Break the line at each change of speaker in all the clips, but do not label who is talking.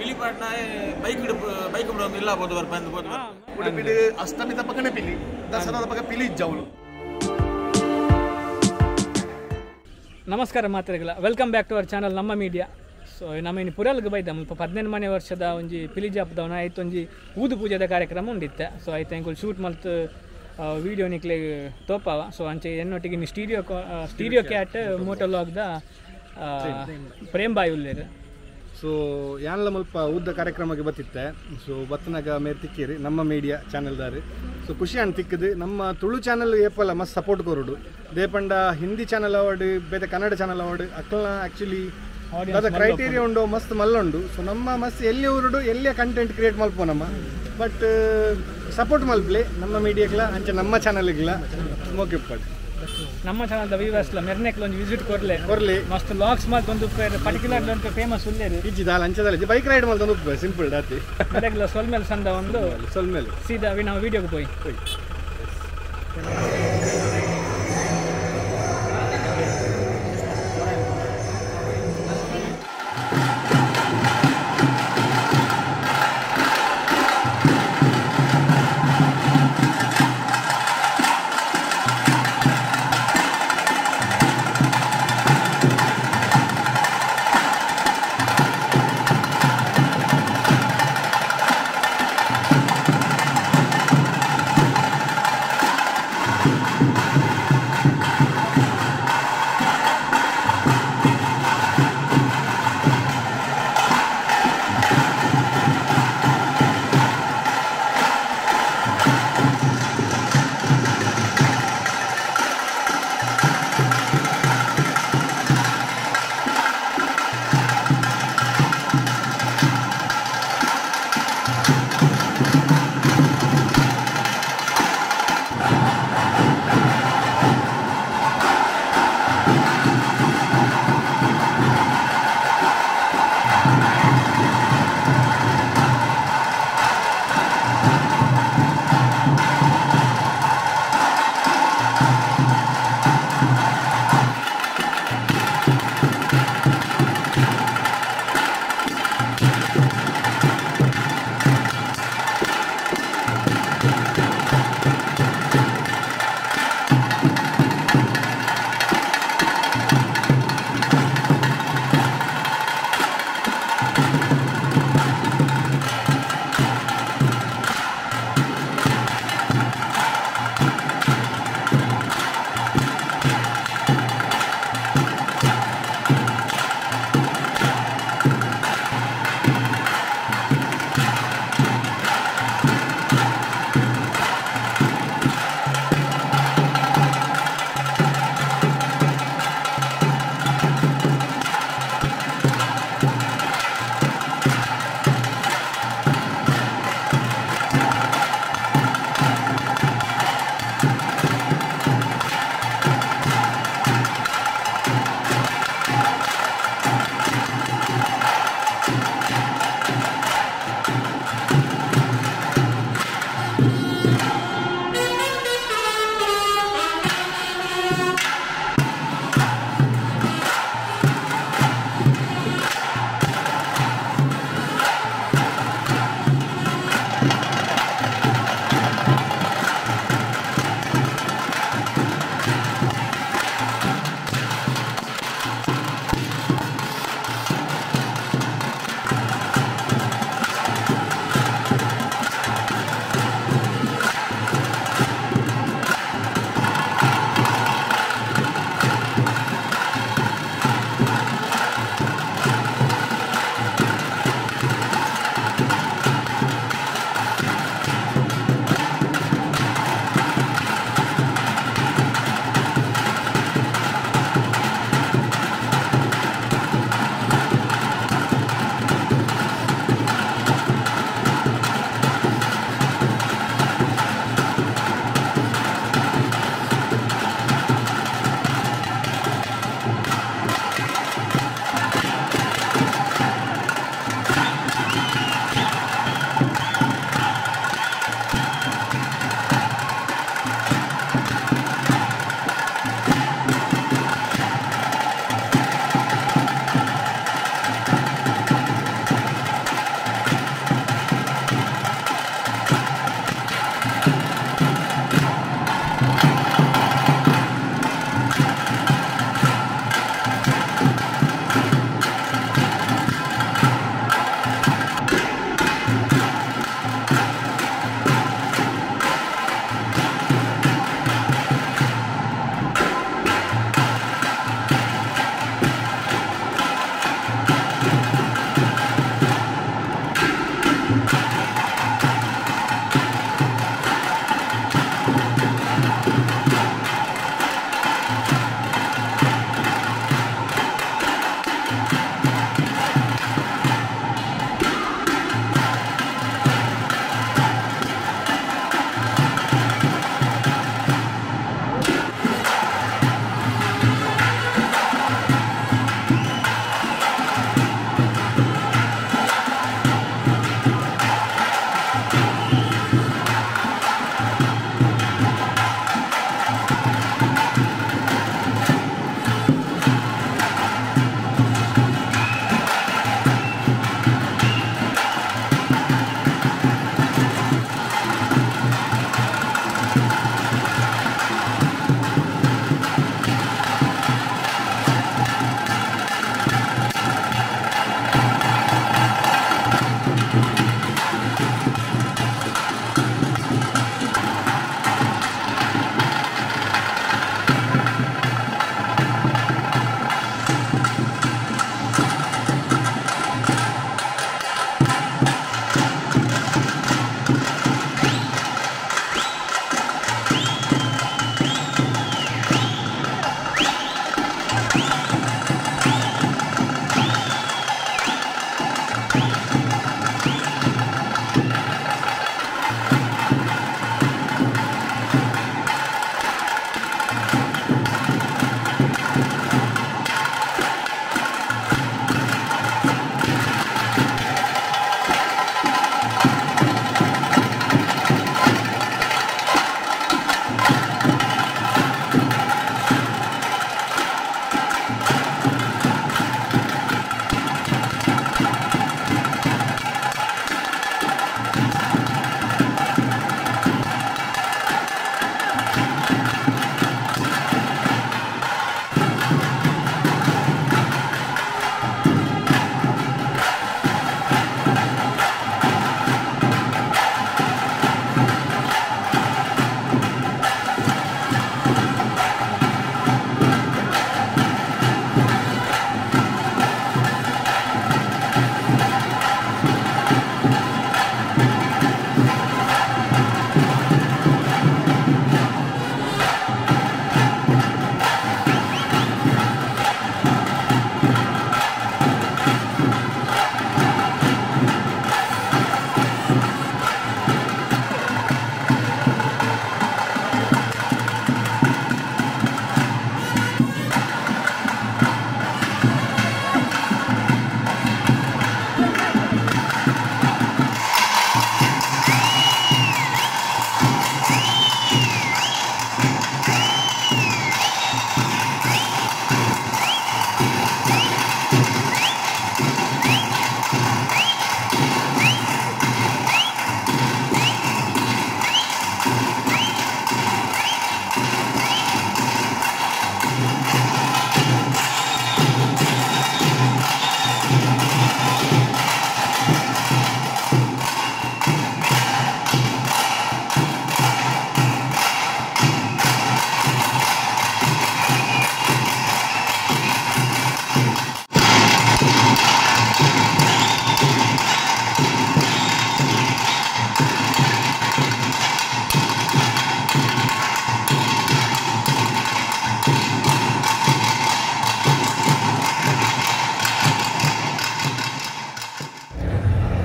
ಪಿಲಿಪಾಟ್ನ bike bike ಬಿಡೋದು ಇಲ್ಲ ಬೋದು ಅಂತ ಬೋದು
ಉಡುಪಿಡು ಅಷ್ಟಮಿದ ಪಕ್ಕನೆ ಪಿಲಿ ದಸರಾದ ಪಕ್ಕ ಪಿಲಿ ಇಜ್ಜವಳು
ನಮಸ್ಕಾರ ಮಾತ್ರೆಗಳ welcome back to our channel ನಮ್ಮ ಮೀಡಿಯಾ ಸೊ ನಮ್ಮ ಇನ್ನು ಪುರಲ್ಗೆ ಬೈದ ಮುಲ್ಪ ಹದಿನೆಂಟು ಮನೆ ವರ್ಷದ ಒಂಜಿ ಪಿಲಿಜಾಪದವನ ಆಯ್ತು ಒಂಜಿ ಊದು ಪೂಜೆದ ಕಾರ್ಯಕ್ರಮ ಉಂಡಿತ್ತೆ. ಸೊ ಆಯ್ತು ಎಂಕುಲ್ ಶೂಟ್ ಮಲ್ತ್ ವಿಡಿಯೋ ನಿಕ್ಲೆ ತೋಪಾವ. ಸೊ ಅಂಚೆ ಎನ್ನೊಟ್ಟಿಗೆ ಇನ್ನು ಸ್ಟೀರಿಯೋ ಸ್ಟೀರಿಯೋ ಕ್ಯಾಟ್ ಮೋಟೋಲಾಗ್ದ ಪ್ರೇಮ್ ಬಾಯಿ ಉಲ್ಲೇರು.
ಸೊ ಯಾನ್ಲ ಮಲ್ಪ ಉದ್ದ ಕಾರ್ಯಕ್ರಮಕ್ಕೆ ಬತ್ತಿತ್ತೆ ಸೊ ಬತ್ತನಾಗ ಮೇರೆ ತಿಕ್ಕಿರಿ. ನಮ್ಮ ಮೀಡಿಯಾ ಚಾನೆಲ್ದಾರಿ ಸೊ ಖುಷಿ ಅನ್ ತಿಕ್ಕದು. ನಮ್ಮ ತುಳು ಚಾನಲ್ ಏಪಲ್ಲ ಮಸ್ತ್ ಸಪೋರ್ಟ್ ಕೊರುಡು ದೇಪಂಡ ಹಿಂದಿ ಚಾನಲ್ ಅವಾರ್ಡ್ ಬೇತೆ ಕನ್ನಡ ಚಾನಲ್ ಅವಾರ್ಡ್ ಅಕ್ಕಲ್ನ ಆ್ಯಕ್ಚುಲಿ ಅದ ಕ್ರೈಟೀರಿಯಾ ಉಂಡು ಮಸ್ತ್ ಮಲ್ಲುಂಡು. ಸೊ ನಮ್ಮ ಮಸ್ತ್ ಎಲ್ಲಿ ಉರುಡು ಎಲ್ಲಿಯ ಕಂಟೆಂಟ್ ಕ್ರಿಯೇಟ್ ಮಲ್ಪೋ ನಮ್ಮ. ಬಟ್ ಸಪೋರ್ಟ್ ಮಲ್ಪ್ಲೆ ನಮ್ಮ ಮೀಡಿಯಾಗ್ಲ ಅಂಚೆ ನಮ್ಮ ಚಾನಲ್ಗಿಲ್ಲ ಮೋಕಿಪ್ಪಡ್
ನಮ್ಮ ಚಾನಲ್ ವ್ಯೂವರ್ಸ್ಲ ಮೆರ್ನೆಕ್ಲ ಒಂದು ವಿಸಿಟ್ ಕೊರ್ಲೆ
ಕೊರ್ಲಿ
ಮಸ್ತ್ ಲಾಗ್ಸ್ ಮಲ್ತು ಒಂದು ಪರ್ಟಿಕ್ಯುಲರ್ ಒಂದು ಫೇಮಸ್ ಉಲ್ಲೇರು
ಇಜ್ಜಿದ ಅಂಚದಲ್ಲಿ ಬೈಕ್ ರೈಡ್ ಮಲ್ತಂದು ಸಿಂಪಲ್ ಡಾತಿ.
ಅದಕ್ಕೆಲ್ಲ ಸೊಲ್ಮೇಲೆ ಸಂದ ಒಂದು
ಸೊಲ್ಮೇಲ್. ಮೇಲೆ
ಸೀದಾ ನಾವು ವಿಡಿಯೋಗೆ ಹೋಯ್.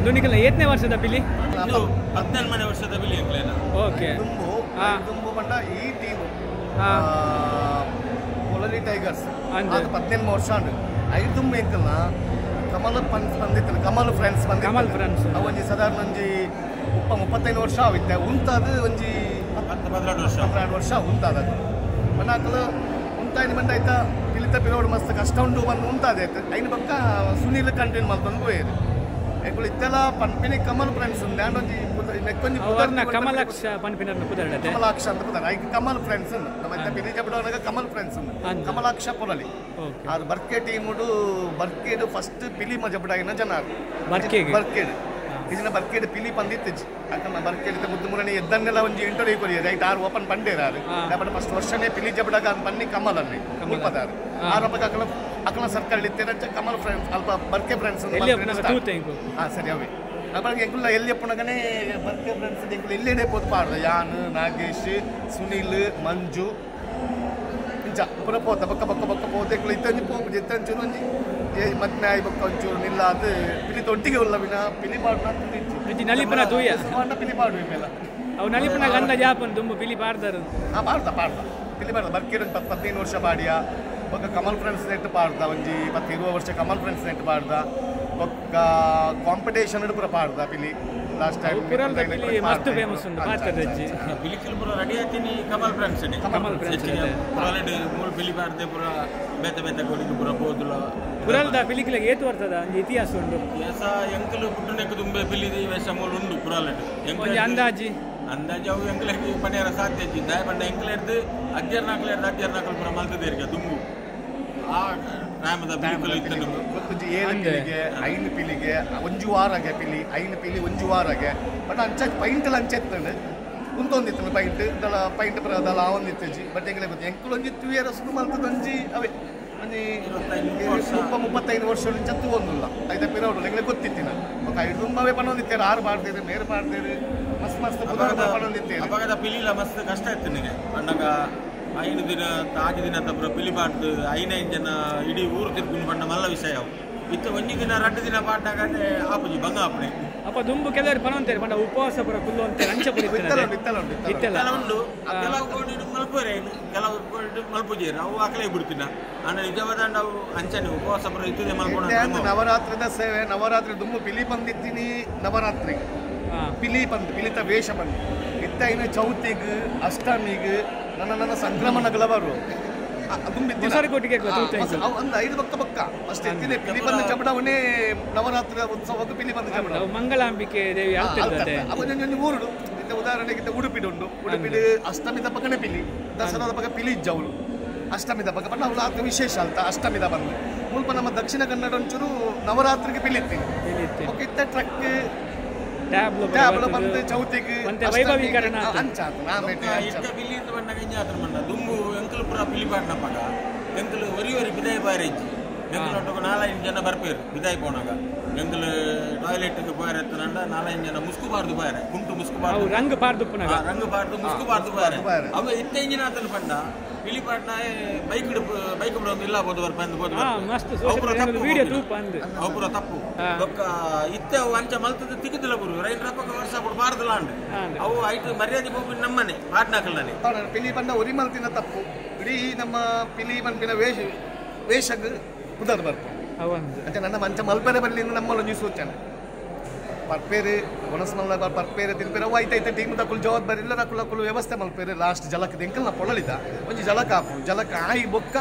ದುನಿಕಲ್ಲ ಏತನೇ ವರ್ಷದ ಬಿಲಿ
ಇದು ಹದಿನೆಂಟನೇ ವರ್ಷದ ಬಿಲಿ ಎಂಕ್ಲೇನ
ಓಕೆ.
ತುಂಬು
ಹಾ.
ದುಂಬು ಬಂಡ ಈ ಟೀಮ್.
ಹಾ.
ಕೊಲಲಿ ಟೈಗರ್ಸ್.
ಅಂದೆ.
ಪದ್ನೆಂಟು ವರ್ಷ ಅಂಡು ಐದು ದುಂಬು ಎಂಕಲ್ನ ಕಮಲ್ ಪನ್ಸ್ ಬಂದಿತ್ತು ಕಮಲ್ ಫ್ರೆಂಡ್ಸ್ ಬಂದ
ಕಮಲ್ ಫ್ರೆಂಡ್ಸ್.
ಅವು ಒಂಜಿ ಸಾಧಾರಣ ಒಂಜಿ ಮುಪ್ಪ ಮುಪ್ಪತ್ತೈದು ವರ್ಷ ಆವಿತ್ತೆ ಉಂತಾದ ಒಂಜಿ
ಹದಿನೆರಡು ವರ್ಷ.
ಹನ್ನೆರಡು ವರ್ಷ ಉಂತಾದ ಮನಾಕಲು ಉಂತಾಯಿನ ಬಂದ ಆಯ್ತಾ ಪಿಲಿತ ಪಿರೋಡು ಮಸ್ತ್ ಕಷ್ಟ ಉಂಡು ಬಂದು ಉಂತಾದೆ ಐನ ಪಕ್ಕ ಸುನೀಲ್ ಕಂಟಿನ್ಯೂ ಮಾಡ್ಕೊಂಡು ಎಕ್ಕಳು ಇತ್ತೆಲ್ಲ ಪನ್ಪಿನಿ ಕಮಲ್ ಫ್ರೆಂಡ್ಸ್ ಅಂಡ್ ಒಂಜಿ ನೆಕ್ಕೊಂಜಿ
ಅವ್ರನ್ನ ಕಮಲಾಕ್ಷ ಪನ್ಪಿನರ್ನ ಕುದರ್ಡತೆ
ಕಮಲಾಕ್ಷ ಅಂತ ಬರ್ತಾರೆ ಐಕ್ ಕಮಲ್ ಫ್ರೆಂಡ್ಸ್ ನಮ್ಮ ಪಿಲಿ ಜಬಡವನಾಗ ಕಮಲ್ ಫ್ರೆಂಡ್ಸ್. ಕಮಲಾಕ್ಷ
ಓಕೆ.
ಅದು ಬರ್ಕೆ ಟೀಮುಡು ಬರ್ಕೆಡು ಫಸ್ಟ್ ಪಿಲಿ ಮಜಬಡಾಗಿನ ಜನ
ಬರ್ಕೆ
ಬರ್ಕೆಡು ಇದನ್ನ ಬರ್ಕೆಡು ಪಿಲಿ ಪಂದಿ ಯಾಕಂದ್ರೆ ಬರ್ಕೆಡು ಮುದ್ದು ಮುರಣಿ ಎದ್ದನ್ನೆಲ್ಲ ಒಂದು ಇಂಟರ್ವ್ಯೂ ಕೊರಿಯರು. ಐಟ್ ಆರು ಓಪನ್ ಪಂಡೇರಾರು ಫಸ್ಟ್ ವರ್ಷನೇ ಪಿಲಿ ಜಬಡಾಗ ಪನ್ನಿ ಕಮಲ್ ಅನ್ನಿ ಮುಲ್ಪದಾರು
ಹಾ.
ಆರು ಅಪ್ಪಗ ಅಕಲ ಸರ್ಕಾರ ಸರ್ಕಲ್ ಇತ್ತೇರಂಚ ಕಮಲ್ ಫ್ರೆಂಡ್ಸ್ ಅಲ್ಪ ಬರ್ಕೆ ಫ್ರೆಂಡ್ಸ್ ಹಾಂ ಸರಿ ಅವೆ. ಅವಾಗ ಎಂಕುಲ್ಲ ಎಲ್ಲಿ ಅಪ್ಪನಗನೆ ಬರ್ಕೆ ಫ್ರೆಂಡ್ಸ್ ಎಂಕುಲ್ಲ ಎಲ್ಲೇನೆ ಪೋತ್ ಪಾಡ್ದು ಯಾನ್ ನಾಗೇಶ್ ಸುನಿಲ್ ಮಂಜು. ಇಂಚ ಪುರ ಪೋತ ಬಕ್ಕ ಬಕ್ಕ ಬಕ್ಕ ಪೋತ. ಎಂಕುಲ್ಲ ಇತ್ತಂಜಿ ಪೋಪು ಇತ್ತಂಚೂರು ಒಂಜಿ ಏ ಮತ್ತೆ ಆಯ್ ಬಕ್ಕ ಒಂಚೂರು ನಿಲ್ಲ ಅದು ಪಿಲಿ ತೊಟ್ಟಿಗೆ ಉಲ್ಲ ವಿನ. ಪಿಲಿ ಪಾಡ್ನ
ಇಜ್ಜಿ ನಲಿಪುನ ತೂಯ.
ಪಿಲಿ ಪಾಡು ಇವೆಲ್ಲ
ಅವು ನಲಿಪುನಾಗ ಅಂದ ಜಾಪನ್ ತುಂಬ ಪಿಲಿ ಪಾಡ್ದಾರ
ಆ ಪಾಡ್ದ ಪಾಡ್ದ. ಪಿಲಿ ಪಾಡ್ದ. ಬರ್ಕೇರು ಪತ್ ಪದಿನೈದು ವರ್ಷ ಪಾಡಿಯ ಬೊಕ್ಕ ಕಮಲ್ ಫ್ರೆಂಡ್ಸ್ ನೆಟ್ ಪಾಡ್ದ ಒಂಜಿ ಇಪ್ಪತ್ತು ಇರುವ ವರ್ಷ ಕಮಲ್ ಫ್ರೆಂಡ್ಸ್ ನೆಟ್ ಪಾಡ್ದ ಬೊಕ್ಕ ಕಾಂಪಿಟೇಷನ್ ಪೂರ ಪಾಡ್ದ ಪಿಲಿ. ಲಾಸ್ಟ್ ಟೈಮ್
ಮಸ್ತ್ ಫೇಮಸ್ ಉಂಡು
ಬಿಲಿಕಿಲ್ ಪೂರ ರೆಡಿ ಆತಿನಿ ಕಮಲ್ ಫ್ರೆಂಡ್ಸ್
ಕಮಲ್ ಫ್ರೆಂಡ್ಸ್.
ಪುರಾಲೆಡ್ ಮೂರು ಬಿಲಿ ಬಾರ್ದೆ ಪೂರ ಬೇತೆ ಬೇತೆ ಕೊಡಿಗೆ ಪೂರ ಬೋದುಲ
ಪುರಲ್ದ ಪಿಲಿಕಿಲಾಗ ಏತು ಬರ್ತದ ಒಂಜಿ ಇತಿಹಾಸ ಉಂಡು
ಎಸ ಎಂಕಲು ಪುಟ್ಟನೆಕ್ ತುಂಬೆ ಬಿಲ್ಲಿದಿ ವೇಷ ಮೂಲು ಉಂಡು ಪುರಾಲೆಡ್
ಒಂಜಿ ಅಂದಾಜಿ?
ಅಂದಾಜು ಅವು ಎಂಕಲಕ್ಕೆ ಪನಿಯರ ಸಾಧ್ಯ ದಾಯ ಪಂಡ ಎಂಕ್ಲೆರ್ದು ಅಜ್ಜರ್ ನಾಲ್ಕಲೆರ್ದು ಅಜ್ಜರ್ ನಾಲ್ಕಲು ಪುರ ಮಲ್ತದೇರಿಗೆ ತುಂಬು ಆ ಗ್ರಾಮದ ಬ್ಯಾಂಕಲ್ಲಿ ಇತ್ತು
ಒಂದು ಏಳು ಪೀಳಿಗೆ ಒಂಜು ವಾರಗೆ ಪಿಲಿ ಐನ್ ಪಿಲಿ ಒಂಜು ವಾರಗೆ. ಬಟ್ ಅಂಚ ಪೈಂಟಲ್ಲಿ ಅಂಚೆತ್ತಂಡು ಕುಂತೊಂದಿತ್ತು ಪೈಂಟ್ ದಲ ಪೈಂಟ್ ಬರೋದಲ್ಲ ಆ ಒಂದಿತ್ತಂಜಿ ಬಟ್ ಎಂಗಲೇ ಗೊತ್ತು ಎಂಕಲು ಒಂಜಿ ತುಯರ ಸುಡು ಮಲ್ತದಂಜಿ ಅವೆ. ಒಂಜಿ ಮುಪ್ಪ ಮುಪ್ಪತ್ತೈದು ವರ್ಷ ಚತ್ತು ಒಂದಿಲ್ಲ ಐದ ಪೇರ ಅವ್ರು ಎಂಗಲೇ ಗೊತ್ತಿತ್ತಿನ ಒಂದು ಐದು ತುಂಬವೇ ಪಣೊಂದಿತ್ತೇರು ಆರು ಮಾಡ್ದೇರು ಮೇರು ಮಾಡ್ದೇರು ಮಸ್ತ್ ಮಸ್ತ್ ಪುನರ್ ಪಣೊಂದಿತ್ತೇರು
ಅವಾಗ ಪಿಲಿಲ್ಲ ಮಸ್ತ್ ಕಷ್ಟ ಇತ್ತು ನಿಮಗೆ ಅಣ್ಣಗ ಐನು ದಿನ ಆಜು ದಿನ ತಪ್ಪು ಪಿಲಿಪಾಡ್ದು ಐನೈದು ಜನ ಇಡೀ ಊರು ತಿರುಗುಂಡು ಪಂಡ ಮಲ್ಲ ವಿಷಯ ಅವು. ಇತ್ತು ಒಂಜಿ ದಿನ ರಡ್ಡು ದಿನ ಪಾಟಾಗಡೆ ಆಪುಜಿ ಬಂಗ ಆಪಣೆ.
ಅಪ್ಪ ದುಂಬು ಕೆಲವರು ಪನವಂತೇರಿ ಪಂಡ ಉಪವಾಸ ಪುರ ಕುಲ್ಲು ಅಂತ ಅಂಚ ಇತ್ತಲ್ಲ
ಉಂಡು. ಕೆಲವು ಕೋಡಿ ಮಲ್ಪೋರೆ ಕೆಲವು ಕೋಡಿ ಮಲ್ಪುಜೇರು. ಅವು ಆಕಲೇ ಬಿಡ್ತಿನ. ಅಣ್ಣ ನಿಜವಾದ ಅವು ಅಂಚನೆ ಉಪವಾಸ ಪುರ ಇತ್ತದೆ ಮಲ್ಕೊಂಡು
ನವರಾತ್ರಿದ ಸೇವೆ ನವರಾತ್ರಿ ದುಂಬು ಪಿಲಿ ಬಂದಿದ್ದೀನಿ ನವರಾತ್ರಿ.
ಪಿಲಿ
ಬಂದು ಪಿಲಿತ ವೇಷ ಬಂದು. ಇತ್ತ ಇನ್ನು ಚೌತಿಗ್ ಅಷ್ಟಮಿಗ್ ನನ್ನ ನನ್ನ ಸಂಕ್ರಮಣಗಳ ಬರು
ಹೊಸರಕೋಟಿಗೆ ತೂತ ಇಂಕು.
ಒಂದು ಐದು ಬಕ್ಕ ಪಕ್ಕ ಅಷ್ಟೇ ಎತ್ತಿನ ಪಿಲಿ ಬಂದ ಚಬಡವನೇ ನವರಾತ್ರಿ ಉತ್ಸವಕ್ಕೆ ಪಿಲಿ ಬಂದ ಚಬಡ
ಅವು ಮಂಗಳಾಂಬಿಕೆ ದೇವಿ ಆಗ್ತಿರ್ತದೆ
ಅವನೊಂದು ಊರುಡು. ಉದಾಹರಣೆಗೆ ಉಡುಪಿ ಉಡುಪಿಡು ಉಂಡು. ಉಡುಪಿಡು ಅಷ್ಟಮಿದ ಪಕ್ಕನೆ ಪಿಲಿ. ದಸರಾದ ಪಕ್ಕ ಪಿಲಿ ಇಜ್ಜವಳು ಅಷ್ಟಮಿದ ಪಕ್ಕ ಬಟ್ ಅವಳು ಆತ ವಿಶೇಷ ಅಂತ ಅಷ್ಟಮಿದ ಬಂದು. ಮುಲ್ಪ ನಮ್ಮ ದಕ್ಷಿಣ ಕನ್ನಡ ಒಂಚೂರು ನವರಾತ್ರಿಗೆ ಪಿಲಿತ್ತೀನಿ. ಓಕೆ ಇತ್ತ. ಟ್ರಕ್
ಟ್ಯಾಬ್ಲು
ಟ್ಯಾಬ್ಲ ಬಂದು ಚೌತಿಗೆ
ಮತ್ತೆ ವೈಭವೀಕರಣ ಆತು.
ಅಂಚ ಆತು ನಾ ಬೇಟೆ ಅಂಚ
ಇಷ್ಟ ಬಿಲ್ಲಿ ಅಂತ ಬಂದಾಗ ಇಂಜ ಆತರ ಮಂಡ ದುಂಬು ಎಂಕಲು ಪುರ ಪಿಲಿ ಪಾಡ್ನ ಪಗ ಎಂಕಲು ಒರಿ ಒರಿ ಬಿದಾಯ ಬಾರಿ ಇಜ್ಜಿ ಎಂಕಲು ಒಟ್ಟೊಗ ನಾಲೈದು ಜನ ಬರ್ಪೇರು ಬಿದಾಯ ಪೋನಾಗ ಎಂಕಲು ಟಾಯ್ಲೆಟ್ಗೆ ಬಾರೆ ಎತ್ತನಂಡ ನಾಲೈದು ಜನ ಮುಸ್ಕು ಬಾರ್ದು ಬಾರೆ ಕುಂಟು ಮುಸ್ಕು
ಅವು
ಬಾರ್ದು
ರಂಗ್ ಪಾರ್ದು ಪುನಗ
ಆ, ರಂಗು ಬಾರ್ದು ಮುಸ್ಕು ಬಾರ್ದು ಬಾರೆ
ಬಾರೆ.
ಅವ ಇತ್ತ ಇಂಜಿನ ಆತನ ಪಂಡ ವಿಲಿಪಾಟ್ನಾಯ್ ಬೈಕ್ ಹಿಡಿದು ಬೈಕ್ ಬಿಡೋದು ಇಲ್ಲ ಬೋದು ಬಂದು.
ಬೋದು ವಿಡಿಯೋ ತೂಪ ಅಂದು.
ತಪ್ಪು. ಬೊಕ್ಕ ಇತ್ತೆ ಅವು ಅಂಚ ಮಲ್ತದ ತಿಗಿದಿಲ್ಲ ಬುರು ರೈನ್ ರಪ್ಪಕ ವರ್ಷ ಬಿಡು ಬಾರದಿಲ್ಲ ಅಂಡ್ ಅವು ಐಟು ಮರ್ಯಾದೆ ಬೋಬಿ ನಮ್ಮನೆ ಪಾಟ್ನಾಕಲ್ಲನೆ
ಪಿಲಿ ಪಂಡ ಒರಿ ಮಲ್ತಿನ ತಪ್ಪು. ಇಡೀ ನಮ್ಮ ಪಿಲಿ ಮನ್ಪಿನ ವೇಷ ವೇಷ ಕುದರ್ ಬರ್ತು. ಅವಂತೆ ನನ್ನ ಮಂಚ ಮಲ್ಪನೆ ಬರಲಿ ನಮ್ಮಲ್ಲ ನ್ಯೂಸ್ ಓದ್ತಾನೆ ಪರ್ಪೇರೆ ಒಣಸ್ನವ್ ಬಾರ್ ಪರ್ಪೇರೆ ಅವು ಐತೆ ಐತೆ ಟೀಮ್ ತಕ್ಕಲು ಜವಾಬ್ದಾರಿ ಇಲ್ಲ ನಕ್ಕಲು ವ್ಯವಸ್ಥೆ ಮಲ್ಪೇರೆ. ಲಾಸ್ಟ್ ಜಲಕ್ಕೆ ಎಂಕಲ್ ನಾ ಪೊಳಲಿದ ಒಂಜಿ ಜಲಕ ಆಪು ಜಲಕ ಆಯಿ ಬೊಕ್ಕ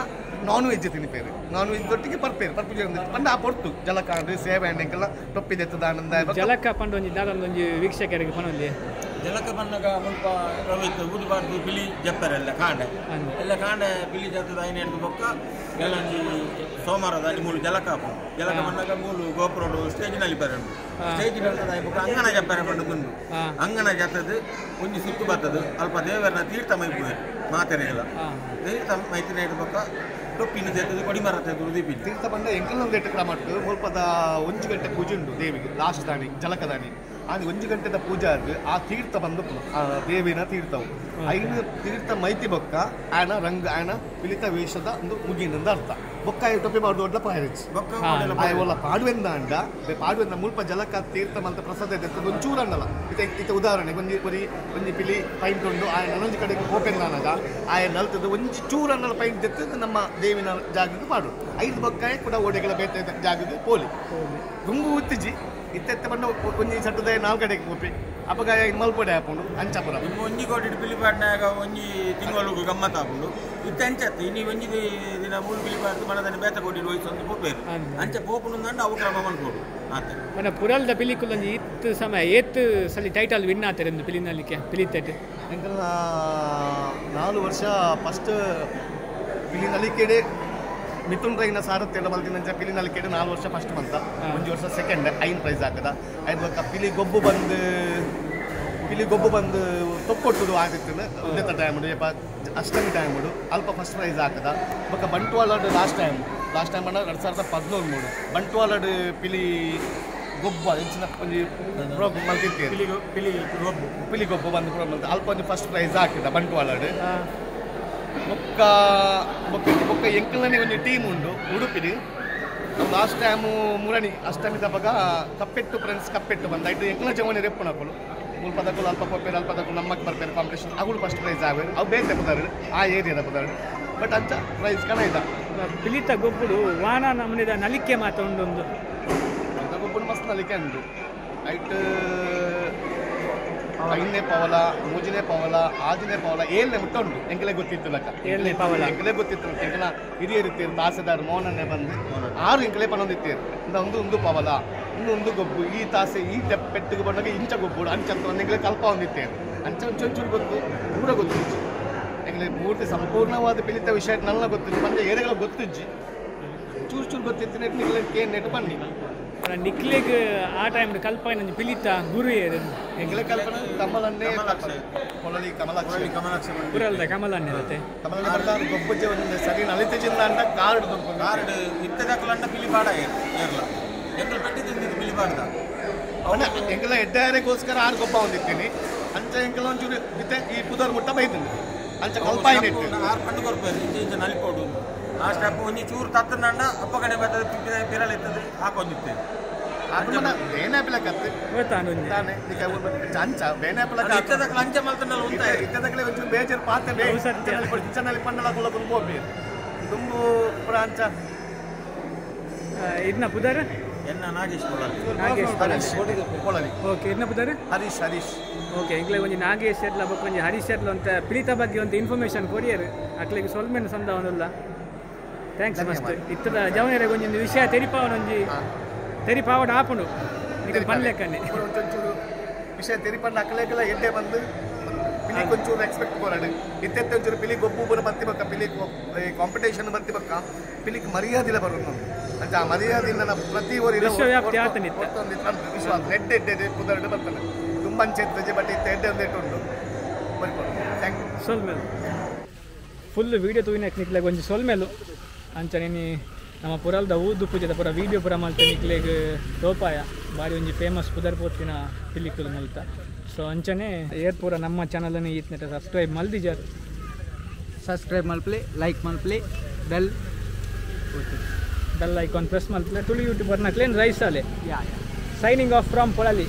ನಾನ್ ವೆಜ್ ತಿನ್ಪೇರಿ ನಾನ್ ವೆಜ್ ದೊಟ್ಟಿಗೆ ಪರ್ಪೇರಿ ಪರ್ಪು ಜನ ಆ ಪೊರ್ತು. ಜಲಕ ಅಂದ್ರೆ ಸೇವೆ ಹಣ್ಣೆಂಕೆಲ್ಲ ಟೊಪ್ಪಿ ಎತ್ತದ ಆನಂದ.
ಜಲಕ ಪಂಡ ಒಂಜಿ ಇದಾದ ಒಂಜಿ ವೀಕ್ಷಕರಿಗೆ ಪಣೊಂದಿ
ಜಲಕ ಬಣ್ಣಗ ಮುಲ್ಪ ರವಿತ್ ಬುಧಬಾರ್ದು ಬಿಳಿ ಜಪ್ಪರೆಲ್ಲ ಕಾಂಡೆ. ಎಲ್ಲ ಕಾಂಡೆ ಬಿಳಿ ಜಪ್ಪದ ಐನೇಡ್ದು ಬೊಕ್ಕ ಎಲ್ಲ ಸೋಮವಾರದ ಮೂಲು ಜಲಕ ಹಾಕು. ಜಲಕ ಬಂದಾಗ ಮೂಲು ಗೋಪುರಡು ಸ್ಟೇಜಿನಲ್ಲಿ ಬರಂಡು ಸ್ಟೇಜ್ ಅಂಗನ ಜಪ್ಪರ ಬಂಡದುಂಡು. ಅಂಗನ ಜತ್ತದು ಒಂಜಿ ಸುತ್ತು ಬರ್ತದು ಅಲ್ಪ ದೇವರನ್ನ ತೀರ್ಥ ಮೈಪುವೆ ಮಾತೆರೆಗೆಲ್ಲ
ಹಾ.
ತೀರ್ಥ ಮೈತಿನ ಬೊಕ್ಕ ಟೊಪ್ಪಿನ ತೆಗೆದು ಕೊಡಿಮರ ತೆಗೆದು ಉದಿಪಿ
ತೀರ್ಥ ಬಂದ ಎಂಕಲ್ ಒಂದು ಎಟ್ಟು ಕ್ರಮ ಮಟ್ಟು ಮುಲ್ಪದ ಒಂಜು ಗಂಟೆ ಪೂಜೆ ಉಂಟು ದೇವಿಗೆ ಲಾಸ್ಟ್ ದಾಣಿ ಜಲಕ ದಾಣಿ ಆನೆ ಒಂಜಿ ಗಂಟೆದ ಪೂಜೆ ಆದ್ರೆ ಆ ತೀರ್ಥ ಬಂದು ಆ ದೇವಿನ ತೀರ್ಥವು. ಐದು ತೀರ್ಥ ಮೈತಿ ಬೊಕ್ಕ ಆಯನ ರಂಗ ಆಯನ ಪಿಲಿತ ವೇಷದ ಒಂದು ಮುಗಿನಿಂದ ಅರ್ಥ. ಬೊಕ್ಕ ಆಯ್ ಟೊಪ್ಪಿ ಮಾಡುವ ಒಡ್ಲ ಪಾಯರಿಚ್ ಒಲ್ಲ ಪಾಡುವೆಂದ ಅಂಡ ಪಾಡುವೆಂದ ಮುಲ್ಪ ಜಲಕ ತೀರ್ಥ ಮಂತ ಪ್ರಸಾದ ಇದೆ. ಒಂಚೂರು ಅನ್ನಲ್ಲ. ಇತ್ತೆ ಇತ ಉದಾಹರಣೆ ಒಂಜಿ ಬರಿ ಒಂಜಿ ಪಿಲಿ ಪೈಂಟ್ ಉಂಡು ಆಯ ಒಂದು ಕಡೆ ಓಪೆನ್ ನಾನಗ ಆಯ ನಲ್ತದ ಒಂಜಿ ಚೂರು ಅನ್ನಲ್ಲ ಪೈಂಟ್ ಎತ್ತದು ನಮ್ಮ ದೇವಿನ ಜಾಗಕ್ಕೆ ಪಾಡು. ಐದು ಬೊಕ್ಕ ಕೂಡ ಓಡೆಗಳ ಬೇತ ಜಾಗಕ್ಕೆ ಪೋಲಿ. ಗುಂಗು ಉತ್ತಿಜಿ ಇತ್ತೆ ಪಂಡ ಒಂಜಿ ಸಟ್ಟುದಾಯ ನಾಲ್ಕಡೆಗೆ ಪೋಪಿ ಅಪಗಾಯ ಮಲ್ಪಡೆ ಹಾಕೊಂಡು ಅಂಚಪುರ.
ಒಂಜಿ ಕೋಟಿ ಪಿಲಿಪಾಡ್ನಾಗ ಒಂಜಿ ತಿಂಗಳು ಗಮ್ಮತ್ ಹಾಕೊಂಡು ಇತ್ತೆ ಅಂಚತ್ತೆ ಇನ್ನಿ ಒಂಜಿ ದಿನ ಮೂರು ಪಿಲಿಪಾಡ್ದು ಮನದಲ್ಲಿ ಬೇತ ಕೋಟಿ ವಯಸ್ಸು ಒಂದು ಪೋಪೇರು. ಅಂಚೆ ಪೋಪುನು ಅಂದು ಅವು ಕ್ರಮ ಮಾಡ್ಬೋದು. ಆತ.
ಪುರಲ್ದ ಸಮಯ ಏತ್ತು ಸಲಿ ಟೈಟಲ್ ವಿನ್ ಆತಾರೆ ಒಂದು ಪಿಲಿನಲ್ಲಿಕ್ಕೆ ಪಿಲಿತಟ್ಟು
ಎಂಕಲ್ನ ನಾಲ್ಕು ವರ್ಷ ಫಸ್ಟ್ ಪಿಲಿನಲ್ಲಿಕೆಡೆ ಮಿಥುನ್ ರೈನ ಸಾರಥ್ಯ ಮಲ್ತಿನಂಚ ಪಿಲಿ ನಲಿಕೆಡೆ ನಾಲ್ಕು ವರ್ಷ ಫಸ್ಟ್ ಬಂತ ಒಂದು ವರ್ಷ ಸೆಕೆಂಡ್ ಐನ್ ಪ್ರೈಸ್ ಹಾಕದ ಐದು ಬೊಕ್ಕ ಪಿಲಿ ಗೊಬ್ಬು ಬಂದು ಪಿಲಿ ಗೊಬ್ಬು ಬಂದು ತೊಕ್ಕೊಟ್ಟುದು ಆಗಿತ್ತು ಉದ್ದತ ಟೈಮ್ ಯಪ್ಪ ಅಷ್ಟಮಿ ಟೈಮ್ ಅಲ್ಪ ಫಸ್ಟ್ ಪ್ರೈಸ್ ಹಾಕದ ಬೊಕ್ಕ ಬಂಟ್ವಾಲಡ್ ಲಾಸ್ಟ್ ಟೈಮ್ ಲಾಸ್ಟ್ ಟೈಮ್ ಅಣ್ಣ ಎರಡು ಸಾವಿರದ ಹದಿನೇಳು ಮೂರು. ಬಂಟ್ವಾಲಡ್ ಪಿಲಿ ಗೊಬ್ಬ ಹೆಚ್ಚಿನ ಒಂಜಿ
ಪಿಲಿ ಪಿಲಿ ಗೊಬ್ಬು.
ಉಪ್ಪಿಲಿ ಗೊಬ್ಬ ಬಂದು ಅಲ್ಪ ಒಂದು ಫಸ್ಟ್ ಪ್ರೈಸ್ ಹಾಕಿದ ಬಂಟ್ವಾಳಡ್. ಬೊಕ್ಕ ಬೊಕ್ಕ ಬೊಕ್ಕ ಎಂಕಲ್ನೇ ಒಂದು ಟೀಮ್ ಉಂಡು ಉಡುಪಿದು ಲಾಸ್ಟ್ ಟೈಮು ಮೂರನಿ ಅಷ್ಟಮಿ ತಪ್ಪಾಗ ಕಪ್ಪೆಟ್ಟು ಫ್ರೆಂಡ್ಸ್ ಕಪ್ಪೆಟ್ಟು ಬಂದ. ಇದು ಎಂಕಲ ಜವನಿ ರೆಪ್ಪು ನಕಲು ಮೂರು ಪದಕ್ಕೂ ಅಲ್ಪ ಕೊಪ್ಪೇರು ಅಲ್ಪ ಪದಕ್ಕೂ ನಮ್ಮಕ್ಕೆ ಬರ್ಪೇರು ಕಾಂಪಿಟೇಷನ್ ಅವಳು ಫಸ್ಟ್ ಪ್ರೈಸ್ ಆಗೋರು ಅವು ಬೇಸೆ ಪದಾರ್ಡ್ ಆ ಏರಿಯಾದ ಪದಾರ್ಡ್ ಬಟ್ ಅಂಚ ಪ್ರೈಸ್ ಕಣ ಇದ್ದ
ಪಿಲಿತ ಗೊಬ್ಬುಡು ವಾಹನ ನಮ್ಮನಿದ ನಲಿಕೆ ಮಾತ ಉಂಡೊಂದು
ಗೊಬ್ಬುಡು ಮಸ್ತ್ ನಲಿಕೆ ಅಂದು ಐಟ್ ಐದನೇ ಪವಲ ಮೂಜನೇ ಪವಲ ಆದಿನೇ ಪವಲ ಏಳನೇ ಮುಟ್ಟ ಉಂಟು. ಎಂಕಲೇ ಗೊತ್ತಿತ್ತು ಲಕ್ಕ.
ಏಳನೇ ಪಾವಲ.
ಎಂಕಲೇ ಗೊತ್ತಿತ್ತು ಎಂಕಲ ಹಿರಿಯರು ರೀತಿ ತಾಸೆದಾರ್ ಮೋಹನನ್ನೇ ಬಂದು ಆರು ಎಂಕಲೇ ಪನ್ನೊಂದಿತ್ತೀರು ಇಂದ ಒಂದು ಒಂದು ಪವಲ ಇನ್ನು ಒಂದು ಗೊಬ್ಬು ಈ ತಾಸೆ ಈ ಪೆಟ್ಟಿಗೆ ಬಂದಾಗ ಇಂಚ ಗೊಬ್ಬು ಅಂಚಂತ ಒಂದು ಎಂಕಲೇ ಕಲ್ಪ ಹೊಂದಿತ್ತೇರು. ಅಂಚ ಒಂಚೂರು ಗೊತ್ತು ಪೂರ ಗೊತ್ತಿಜ್ಜಿ ಎಂಕಲೇ ಪೂರ್ತಿ ಸಂಪೂರ್ಣವಾದ ಪಿಲಿತ ವಿಷಯ ನನ್ನ ಗೊತ್ತಿದ್ದು ಬಂದ ಏರಿಯಾಗಳ ಗೊತ್ತಿಜ್ಜಿ ಚೂರು ಚೂರು ಗೊತ್ತಿತ್ತು ನೆಟ್ಟು ಕೇನ್ ನೆಟ್ಟು ಬನ್ನಿ.
ನಿಕ್ಲೆಗ್ ಆ ಟೈಮ್ ಕಲ್ಪ ನಂಜಿ ಪಿಲಿತ ಗುರು ಏರು ಪುರಲ್ದ ಕಮಲನ್ನೇ
ಬರ್ತಾರೆ ಗೊಬ್ಬಜ್ಜೆ ಒಂದು ಸರಿ ನಲಿತಜಿಂದ ಅಂಡ ಕಾರ್ಡ್
ಕಾರ್ಡ್ ಇತ್ತದಕ್ಕಲಂಡ ಪಿಲಿಪಾಡ ಏರ್ಲ ಎಂಕಲ್ ಪೆಟ್ಟಿ ತಿಂದಿದ್ದು ಪಿಲಿಪಾಡ್ದ.
ಅವನ ಎಂಕಲ ಎಡ್ಡಾರೆಗೋಸ್ಕರ ಆರು ಗೊಬ್ಬ ಹೊಂದಿರ್ತೀನಿ. ಅಂಚ ಎಂಕಲ ಒಂಚೂರು ಬಿತ್ತೆ ಈ ಪುದರ್ ಮುಟ್ಟ ಬೈತೀನಿ. ಅಂಚ ಕಲ್ಪಾಯಿ ನೆಟ್ಟು
ಆರು ಪಂಡು ಕೊರ್ಪೇರು ಇಂಚ ಇಂಚ ನಲಿಪೋಡು. ಆ ಸ್ಟೆಪ್ ಒಂಜಿ ಚೂರು ತತ್ತನಂಡ ಅಪ್ಪ ಕಡೆ ಬರ್ತದೆ ಪಿರಲ್ ಇರ್ತದೆ ಹಾಕೊಂಡಿರ್ತೇವೆ
ಬೇನಾಪಿಲ ಕತ್ತು. ತಾನೆ ಬೇನಾಪಿಲ
ಮಲ್ತನಲ್ಲ ಉಂಟ.
ಇತ್ತದಕ್ಲೆ ಒಂಚೂರು ಬೇಜಾರು. ಕಿಚನಲ್ಲಿ ಪಂಡಲ ಕುಲ ಹೋಗ್ಬೇಕು ತುಂಬು ಪುರ ಅಂಚ.
ಇದನ್ನ ಪುದರ್?
ಎನ್ನ ನಾಗೇಶ್
ನಾಗೇಶ್ ಓಕೆ ಇದನ್ನ ಪುದರ್?
ಹರೀಶ್ ಹರೀಶ್.
ಓಕೆ ಇಂಗ್ಲೆ ಒಂಜಿ ನಾಗೇಶ್ ಎರ್ಲ ಬೊಕ್ಕ ಒಂಜಿ ಹರೀಶ್ ಎರ್ಲ ಅಂತ ಪ್ರೀತ ಬಗ್ಗೆ ಒಂದು ಇನ್ಫಾರ್ಮೇಷನ್ ಕೊರಿಯರ್. ಅಕ್ಲಿಗೆ ಸೊಲ್ಮೆನ್ ಸಂದ ಒಂದಲ್ಲ ಥ್ಯಾಂಕ್ಸ್ ಮಸ್ತ್ ಇತ್ತದ ಜವನರಿಗೆ ಒಂಜೊಂದು ವಿಷಯ ತೆರಿಪಾವನ ಒಂಜಿ ತೆರಿಪಾವಡ ಆಪುಂಡು ಈಗ ಪನ್ಲೆಕ್ಕನೆ
ఇప్పుడు కొంచెం విషయం తెరిపండి అక్కలేకల ఎడ్డే మంది పిలి కొంచెం ఎక్స్పెక్ట్ కోరాడు ఇత్తెత్తే ಒಂಚೂರು పిలి ಗೊಬ್ಬು ಬರ ಬತ್ತಿ ಬಕ್ಕ పిలి ಕಾಂಪಿಟೇಷನ್ ಬತ್ತಿ ಬಕ್ಕ పిలికి మర్యాదల బరున్నాం అంటే ఆ మర్యాద ప్రతి ఒరి
ವಿಶ್ವವ್ಯಾಪ್ತಿ ಆತನಿತ್ತ.
ವಿಶ್ವಾಸ ನೆಡ್ ಎಡ್ಡೆ ಕುದರಡು ಬರ್ತಾನೆ ತುಂಬ ಚೆತ್ತಜೆ ಬಟ್ ಇತ್ತ ಎಡ್ಡೆ ಒಂದು ಉಂಟು ಬರ್ಕೊಂಡು ಥ್ಯಾಂಕ್ ಯು
ಸೊಲ್ಮೆಲು ಫುಲ್ ವೀಡಿಯೋ ತೂಯಿನಕ್ಕೆ ನಿಕ್ಲೆಗೆ ಒಂಜಿ ಸೊಲ್ಮೆಲು ಅಂಚ ನೀನು ನಮ್ಮ ಪುರಲ್ದ ಊದು ಪೂಜೆದ ಪುರ ವೀಡಿಯೋ ಪುರ ಮಲ್ತ ನಿಕ್ಲೆಗ್ ಲೋಪಾಯ ಬಾರಿ ಒಂಜಿ ಫೇಮಸ್ ಪುದರ್ ಪೋತಿನ ಪಿಲಿಕುಲು ಮಲ್ತ. ಸೊ ಅಂಚನೆ ಏರ್ ಪೂರ ನಮ್ಮ ಚಾನಲನ್ನು ಈತ್ನೆಟ ಸಬ್ಸ್ಕ್ರೈಬ್ ಮಲ್ದಿಜಾರ್
ಸಬ್ಸ್ಕ್ರೈಬ್ ಮಲ್ಪ್ಲಿ ಲೈಕ್ ಮಲ್ಪ್ಲಿ ಬೆಲ್
ಬೆಲ್ ಐಕಾನ್ ಪ್ರೆಸ್ ಮಲ್ಪ್ಲೆ ತುಳಿ ಯೂಟ್ಯೂಬರ್ ಕ್ಲೇನ್ ರೈಸ್ ಅಲ್ಲೇ
ಯಾ
ಸೈನಿಂಗ್ ಆಫ್ ಫ್ರಮ್ ಪೊಳಲಿ.